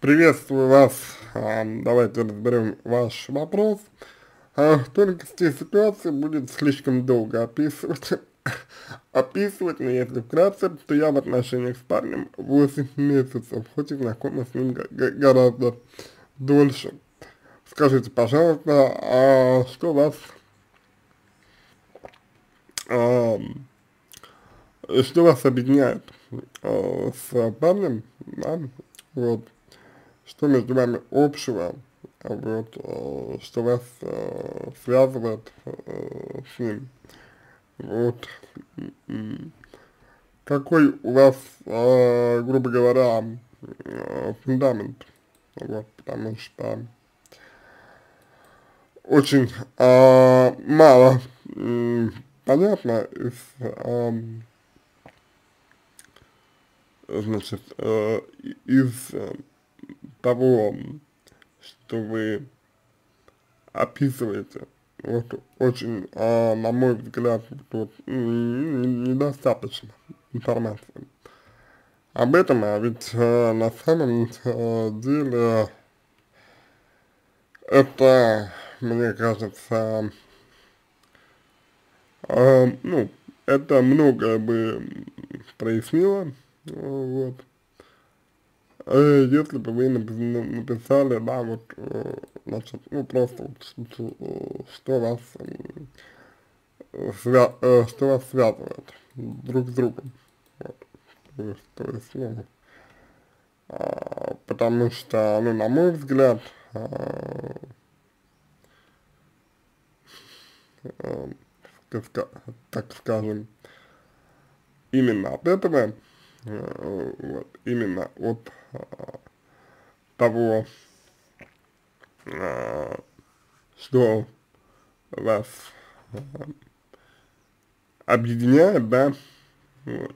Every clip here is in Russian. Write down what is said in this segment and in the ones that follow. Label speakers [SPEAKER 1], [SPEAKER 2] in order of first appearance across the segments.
[SPEAKER 1] Приветствую вас. А, давайте разберем ваш вопрос. А, тонкости ситуации будет слишком долго описывать, описывать, но если вкратце, то я в отношениях с парнем 8 месяцев, хоть и знакома с ним гораздо дольше. Скажите, пожалуйста, а что вас а, что вас объединяет а, с парнем, да, вот, что между вами общего, вот, э, что вас э, связывает э, с ним, вот, какой у вас, э, грубо говоря, э, фундамент, вот, потому что очень э, мало э, понятно из э, значит, э, из того, что вы описываете, вот очень, а, на мой взгляд, вот, недостаточно информации. Об этом, а ведь а, на самом а, деле это, мне кажется, а, ну, это многое бы прояснило, вот, Э, если бы вы написали, да, вот, э, значит, ну, просто вот, что, вас, свя э, что вас связывает друг с другом, вот, то есть, то есть ну, а, потому что, ну, на мой взгляд, а, а, так скажем, именно от этого Э, вот, именно от того, что вас объединяет, да, вот.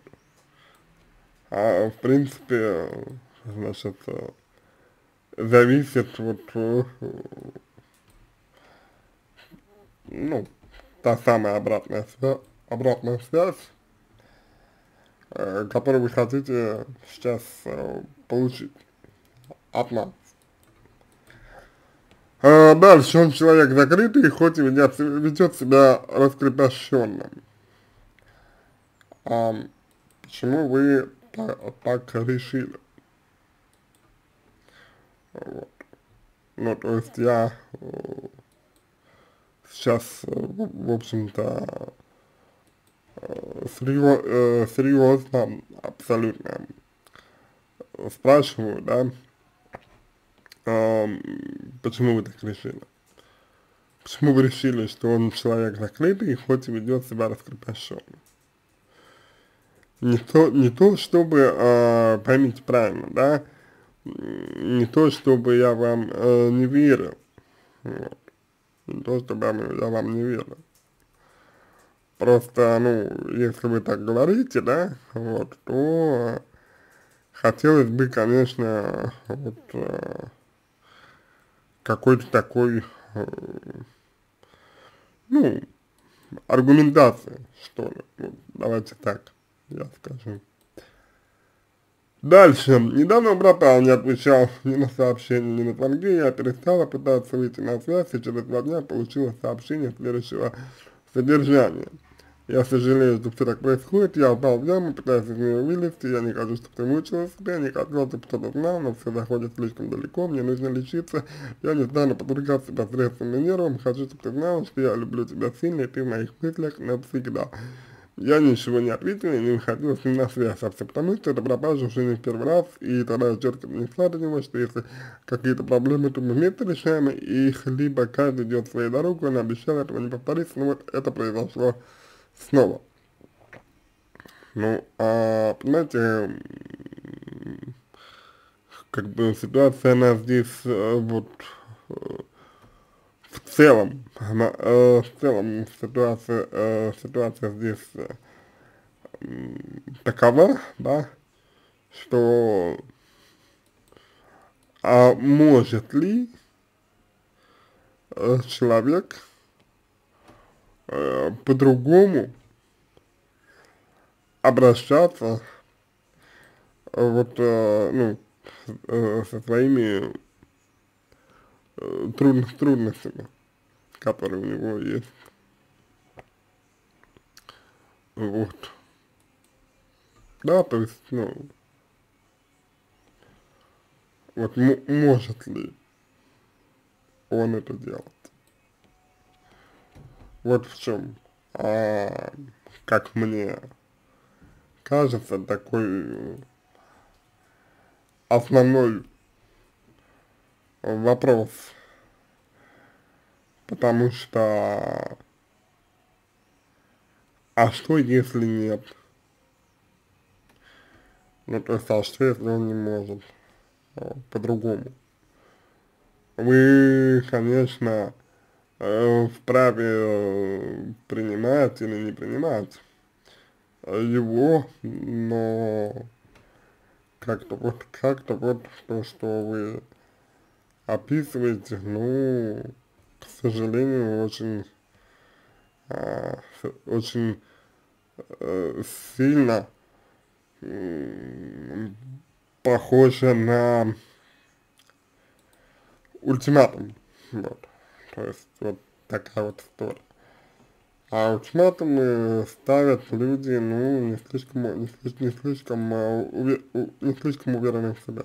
[SPEAKER 1] А в принципе, значит, зависит вот, ну, та самая обратная связь, обратная связь, который вы хотите сейчас э, получить от нас. А дальше он человек закрытый, хоть и ведет, ведет себя раскрепощенным. А почему вы так, так решили? Вот. Ну, то есть я сейчас, в общем-то, серьез, э, серьезно, абсолютно спрашиваю, да, э, почему вы так решили? Почему вы решили, что он человек закрытый, хоть и ведет себя раскрепощенно? Не то, не то, чтобы, э, поймите правильно, да, не то, чтобы я вам э, не верил, вот. не то, чтобы я вам не верил. Просто, ну, если вы так говорите, да, вот, то хотелось бы, конечно, вот, э, какой-то такой, э, ну, аргументации, что ли, вот, давайте так, я скажу. Дальше. Недавно братан не отвечал ни на сообщения, ни на звонки, я перестала пытаться выйти на связь, и через два дня получила сообщение следующего содержания. Я сожалею, что все так происходит, я упал в яму, пытаюсь из нее вылезти, я не хочу, чтобы ты мучила себя, не хотел, чтобы кто-то знал, но все заходит слишком далеко, мне нужно лечиться, я не стану подвергать себя стрессам и нервам, хочу, чтобы ты знала, что я люблю тебя сильно, и ты в моих мыслях навсегда. Я ничего не ответил и не выходил с ним на связь, а все потому, что это пропажа уже не в первый раз, и тогда я четко донесла до него, что если какие-то проблемы, то мы вместе решаем их, либо каждый идет своей дорогой, он обещал этого не повторится, но вот это произошло снова. Ну, а, понимаете, как бы ситуация, она здесь э, вот э, в целом, она, э, в целом ситуация, э, ситуация здесь такова, да, что а может ли человек э, по-другому обращаться вот, э, ну, э, со своими э, трудно, трудностями, которые у него есть. Вот. Да, то есть, ну, вот может ли он это делать? Вот в чем, а, как мне кажется, такой основной вопрос, потому что а что если нет? Ну, то есть, а что если он не может а, по-другому? Вы, конечно, э, вправе э, принимать или не принимать его, но как-то вот, как-то вот то, что вы описываете, ну, к сожалению, очень а, очень э, сильно э, похоже на ультиматум. Вот. То есть вот такая вот история. А ультиматумы ставят люди, ну, не слишком, не слишком, не слишком, уве, не слишком уверенные в себя.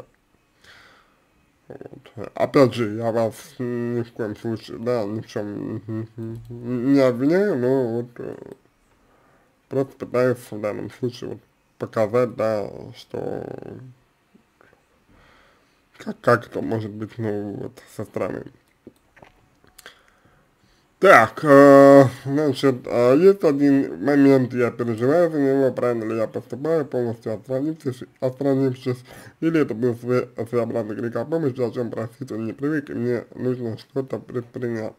[SPEAKER 1] Вот. Опять же, я вас ни в коем случае, да, ни в чем не обвиняю, но вот э, просто пытаюсь в данном случае вот показать, да, что как, как это может быть, ну, вот, со стороны. Так, э, значит, э, есть один момент, я переживаю за него, правильно ли я поступаю, полностью отстранившись, отстранившись или это был своеобразный крик о помощи, о чем просить он не привык, и мне нужно что-то предпринять.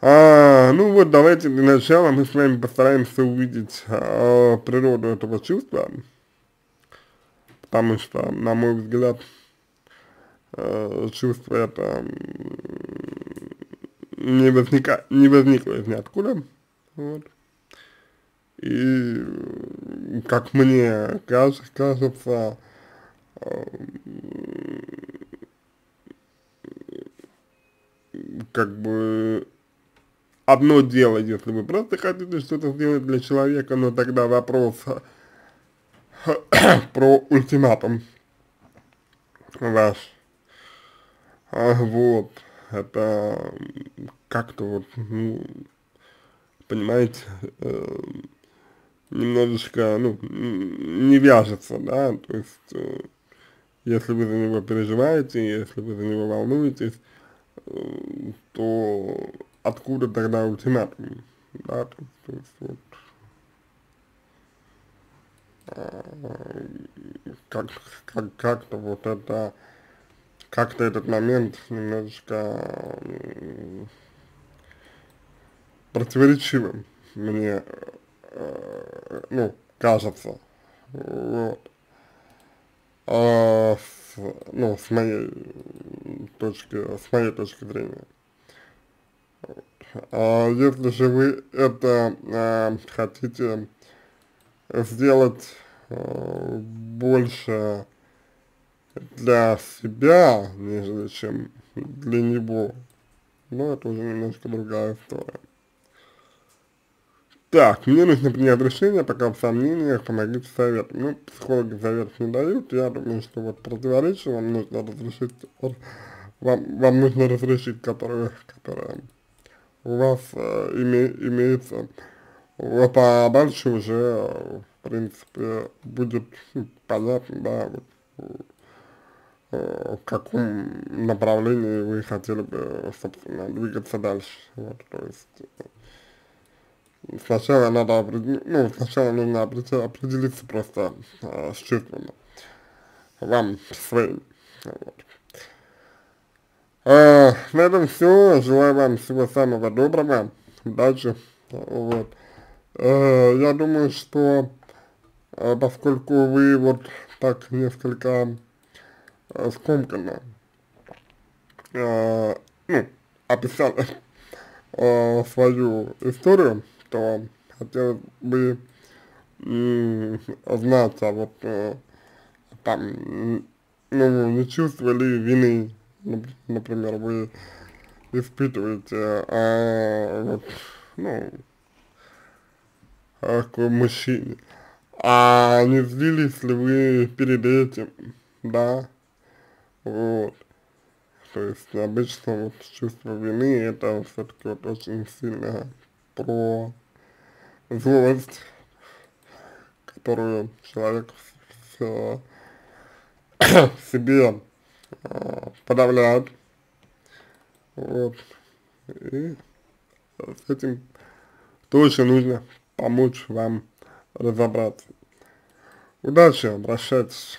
[SPEAKER 1] А, ну вот, давайте для начала мы с вами постараемся увидеть а, природу этого чувства, потому что, на мой взгляд, а, чувство это не, возника, не возникло из ниоткуда. Вот. И, как мне кажется, кажется как бы одно дело, если вы просто хотите что-то сделать для человека, но тогда вопрос про ультиматум ваш. Вот это как-то вот, ну, понимаете, э, немножечко, ну, не вяжется, да, то есть, э, если вы за него переживаете, если вы за него волнуетесь, э, то откуда тогда ультиматум, да, то, то есть, вот, э, как, как, как-то вот это как-то этот момент немножечко противоречивым мне, э, ну, кажется, вот. А, с, ну, с моей точки, с моей точки зрения. А если же вы это а, хотите сделать а, больше для себя, нежели чем для него. Но это уже немножко другая история. Так, мне нужно принять решение, пока в сомнениях, помогите совет. Ну, психологи совет не дают, я думаю, что вот противоречие вам нужно разрешить, вам, вам нужно разрешить, которое, которое у вас э, име, имеется. Вот, а дальше уже, в принципе, будет понятно, да, вот, в каком направлении вы хотели бы, собственно, двигаться дальше. Вот, то есть, э, сначала надо определить, ну, сначала нужно определиться просто э, с чувствами, вам своим. Вот. А, на этом все. Желаю вам всего самого доброго. Удачи. Вот. Я думаю, что поскольку вы вот так несколько э, скомканно э, ну, описал э, свою историю, то хотелось бы э, знать, а вот э, там, ну, не чувствовали вины, например, вы испытываете, а, вот, ну, а, к мужчине, а не злились ли вы перед этим, да, вот, то есть обычно вот чувство вины это все-таки вот очень сильно про злость, которую человек в, себе э, подавляет, вот, и с этим тоже нужно помочь вам разобраться. Удачи, обращайтесь.